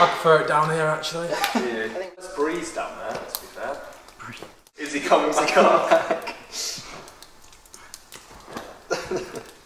I prefer it down here actually. Yeah. I think there's breeze down there, to be fair. Is he coming back up?